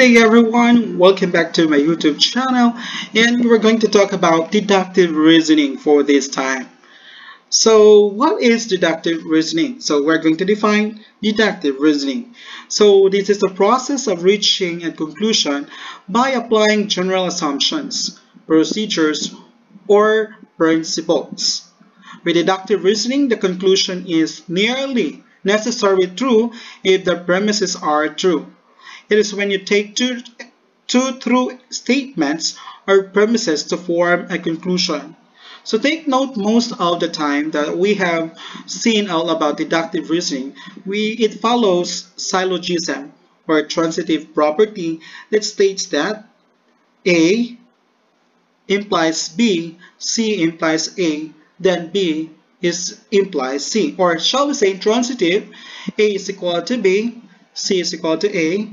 day everyone, welcome back to my YouTube channel and we're going to talk about deductive reasoning for this time. So what is deductive reasoning? So we're going to define deductive reasoning. So this is the process of reaching a conclusion by applying general assumptions, procedures, or principles. With deductive reasoning, the conclusion is nearly necessarily true if the premises are true. It is when you take two, two true statements or premises to form a conclusion. So take note most of the time that we have seen all about deductive reasoning, we, it follows syllogism or transitive property that states that A implies B, C implies A, then B is implies C. Or shall we say transitive, A is equal to B, C is equal to A,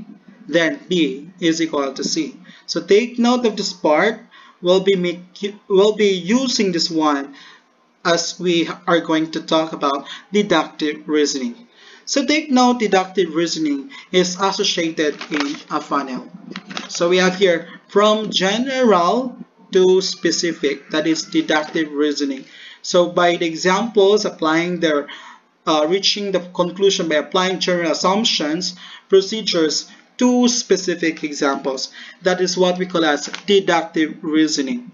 then B is equal to C. So take note of this part. We'll be, make, we'll be using this one as we are going to talk about deductive reasoning. So take note deductive reasoning is associated in a funnel. So we have here from general to specific, that is deductive reasoning. So by the examples applying their uh, reaching the conclusion by applying general assumptions, procedures, two specific examples. That is what we call as deductive reasoning.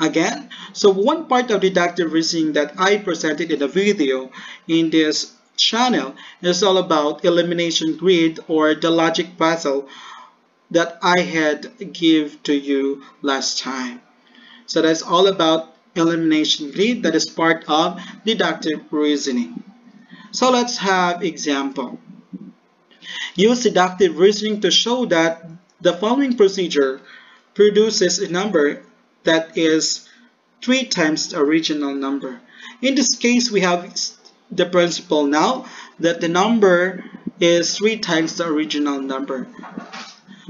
Again, so one part of deductive reasoning that I presented in the video in this channel is all about elimination grid or the logic puzzle that I had give to you last time. So that's all about elimination grid that is part of deductive reasoning. So let's have example. Use deductive reasoning to show that the following procedure produces a number that is 3 times the original number. In this case, we have the principle now that the number is 3 times the original number.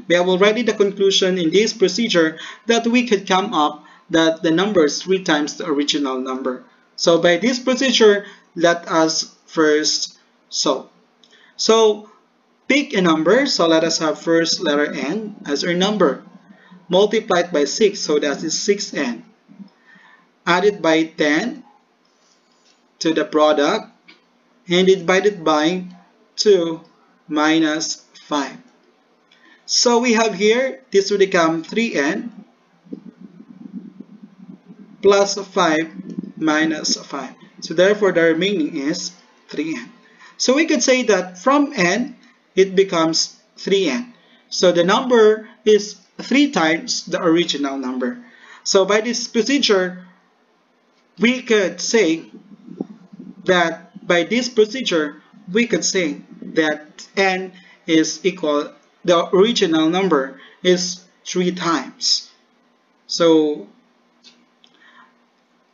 We have already the conclusion in this procedure that we could come up that the number is 3 times the original number. So by this procedure, let us first solve. So Pick a number, so let us have first letter n as our number. Multiply it by 6, so that is 6n. Add it by 10 to the product and divide it by 2 minus 5. So we have here, this will become 3n plus 5 minus 5. So therefore the remaining is 3n. So we could say that from n, it becomes 3n. So the number is 3 times the original number. So by this procedure, we could say that by this procedure, we could say that n is equal, the original number is 3 times. So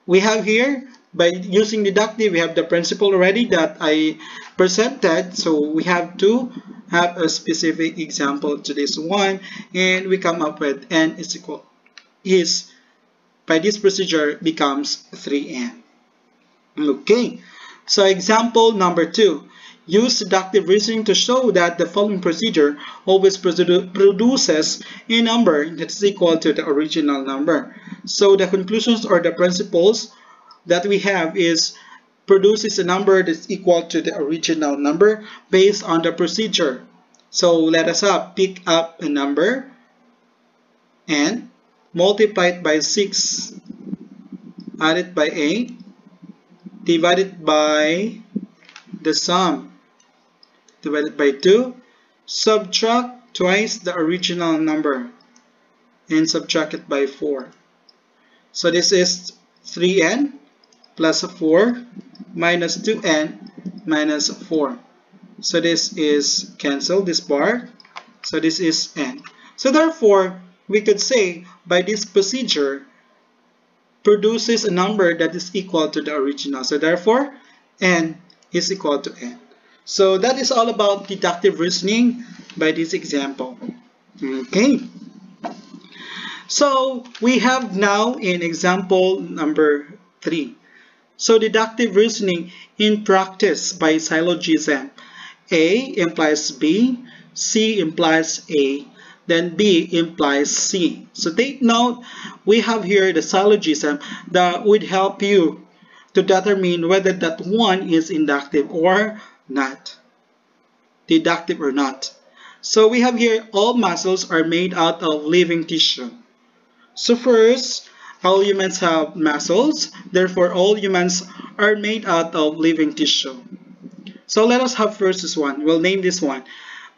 we have here by using deductive we have the principle already that I presented so we have to have a specific example to this one and we come up with n is equal is by this procedure becomes 3n okay so example number two use deductive reasoning to show that the following procedure always produces a number that is equal to the original number. So the conclusions or the principles that we have is produces a number that's equal to the original number based on the procedure. So let us pick up a number and multiply it by 6, add it by 8, divide it by the sum, divide it by 2, subtract twice the original number and subtract it by 4. So this is 3n plus 4 minus 2n minus 4. So this is cancel this bar. So this is n. So therefore, we could say by this procedure produces a number that is equal to the original. So therefore, n is equal to n. So that is all about deductive reasoning by this example. Okay. So we have now in example number 3. So deductive reasoning in practice by syllogism. A implies B, C implies A, then B implies C. So take note, we have here the syllogism that would help you to determine whether that one is inductive or not. Deductive or not. So we have here all muscles are made out of living tissue. So first, all humans have muscles, therefore all humans are made out of living tissue. So let us have first this one. We'll name this one.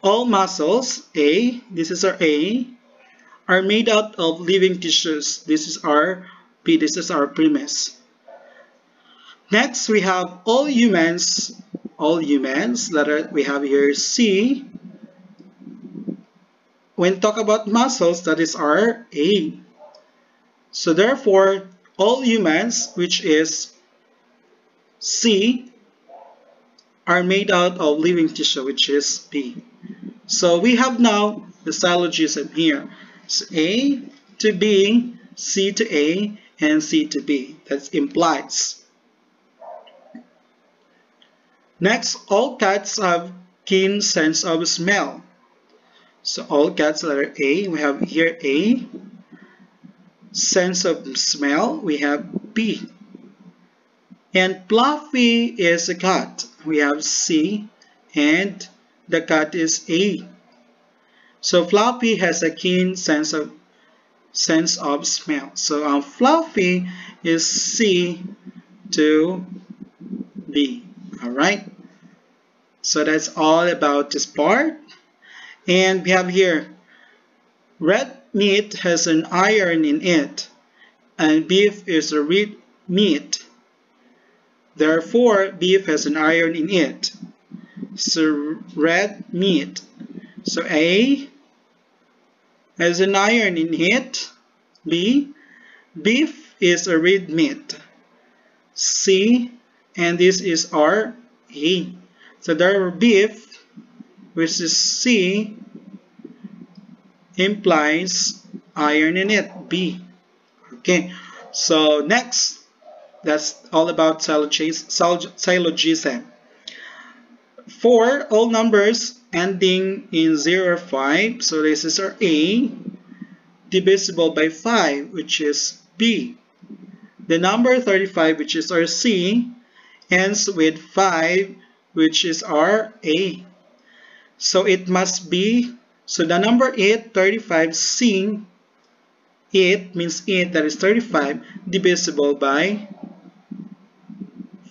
All muscles, A, this is our A, are made out of living tissues. This is our B, this is our premise. Next, we have all humans, all humans, letter we have here C. When talk about muscles, that is our A. So therefore, all humans, which is C, are made out of living tissue, which is B. So we have now the syllogism here. So A to B, C to A, and C to B. That implies. Next, all cats have keen sense of smell. So all cats letter A, we have here A. Sense of smell, we have B. And Fluffy is a cat. We have C and the cat is A. So Fluffy has a keen sense of sense of smell. So Fluffy is C to B. Alright. So that's all about this part. And we have here red meat has an iron in it and beef is a red meat. Therefore, beef has an iron in it. So red meat. So A has an iron in it. B, beef is a red meat. C, and this is our A. So there are beef, which is C, implies iron in it, B. Okay, so next, that's all about syllogism. For all numbers ending in 0 or 5, so this is our A, divisible by 5, which is B. The number 35, which is our C, ends with 5, which is our A. So it must be, so the number 8, 35, C, 8 means 8, that is 35, divisible by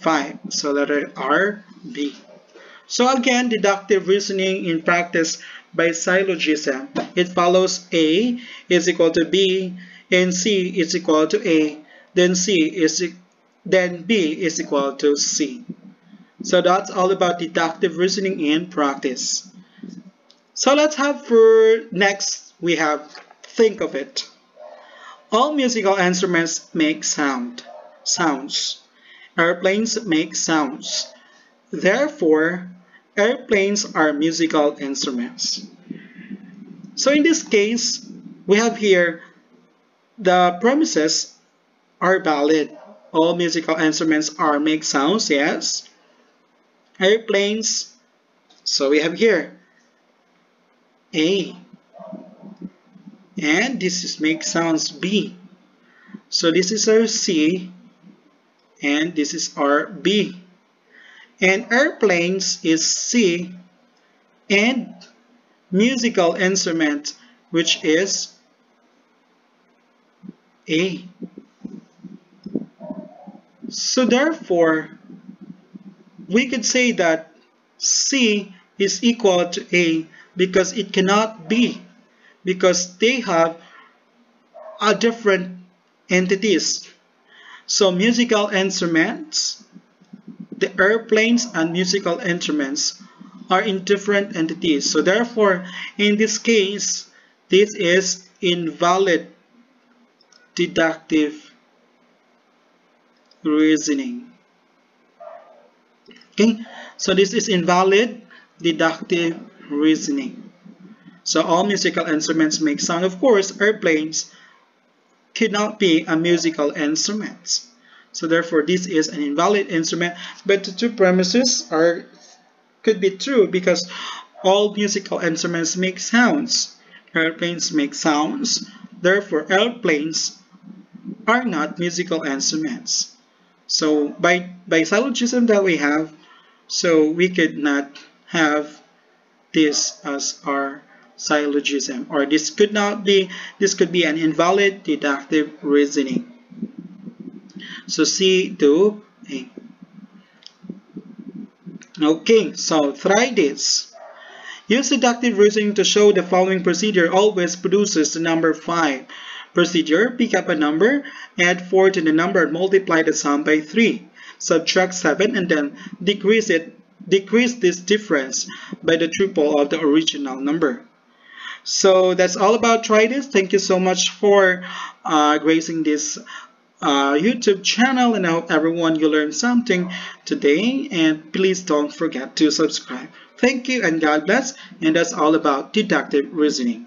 5. So letter R, B. So again, deductive reasoning in practice by syllogism. It follows A is equal to B and C is equal to A, then C is then B is equal to C. So that's all about deductive reasoning in practice. So let's have for next we have think of it. All musical instruments make sound, sounds. Airplanes make sounds. Therefore, airplanes are musical instruments. So in this case, we have here the premises are valid. All musical instruments are make sounds, yes. Airplanes, so we have here A. And this is make sounds B. So this is our C and this is our B. And airplanes is C and musical instrument which is A. So therefore, we could say that C is equal to A because it cannot be because they have a different entities so musical instruments, the airplanes and musical instruments are in different entities. So therefore, in this case, this is invalid deductive reasoning. Okay, so this is invalid deductive reasoning. So all musical instruments make sound. Of course, airplanes cannot be a musical instrument. So therefore, this is an invalid instrument. But the two premises are could be true because all musical instruments make sounds. Airplanes make sounds. Therefore, airplanes are not musical instruments. So by, by syllogism that we have, so we could not have this as our syllogism or this could not be this could be an invalid deductive reasoning. So C to A. Okay so try this. Use deductive reasoning to show the following procedure always produces the number 5 procedure pick up a number add 4 to the number and multiply the sum by 3 subtract 7 and then decrease it decrease this difference by the triple of the original number so that's all about try this. Thank you so much for uh, gracing this uh, YouTube channel and I hope everyone you learned something today and please don't forget to subscribe. Thank you and God bless and that's all about deductive reasoning.